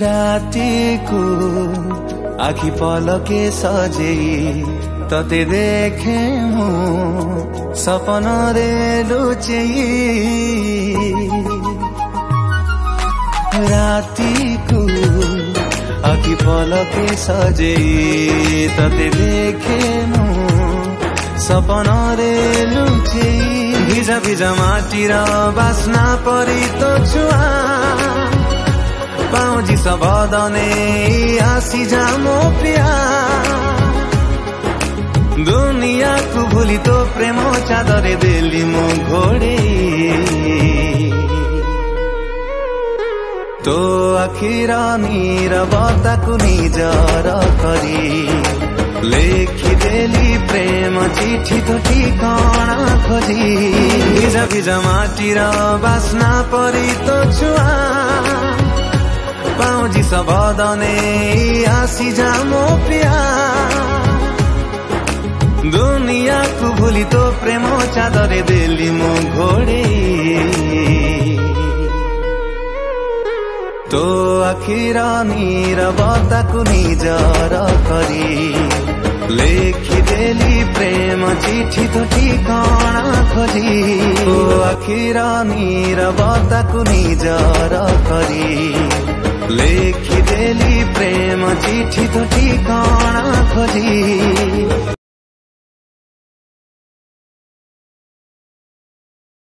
রাতিকু আখি পলকে সজেই ততে দেখে মু সপনরে লুচে রাতিকু আখি পলকে সজেই ততে দেখে মু সপনরে লুচে ভিজা ভিজা মাটির বাসনা পরি তো ছুয়া ଛୁଆ ପାଉଁଜି ସବଦନେ ଆସିଯା ମୋ ପ୍ରିୟା ଦୁନିଆକୁ ଭୁଲି ତୋ ପ୍ରେମ ଚାଦରେ ଦେଲି ମୁଁ ଘୋଡ଼େଇ ତୋ ଆଖିର ନିରବତାକୁ ନିଜର କରି ଲେଖିଦେଲି ପ୍ରେମ ଚିଠି ତ ଠିକଣା ଖୋଜି ଭିଜା ଭିଜା ମାଟିର ବାସ୍ନା ପରି ତ ପାଉଁଜି ସବଦନେ ଆସିଯା ମୋ ପ୍ରିୟା ଦୁନିଆକୁ ଭୁଲି ତୋ ପ୍ରେମ ଚାଦରେ ଦେଲି ମୁଁ ଘୋଡ଼େଇ ତୋ ଆଖିର ନିରବତାକୁ ନିଜର କରି ଲେଖିଦେଲି ପ୍ରେମ ଚିଠି ତ ଠିକଣା ଖୋଜି ଆଖିର ନିରବତାକୁ ନିଜର କରି ଲେଖିଦେଲି ପ୍ରେମ ଚିଠି ତ ଠିକଣା ଖୋଜି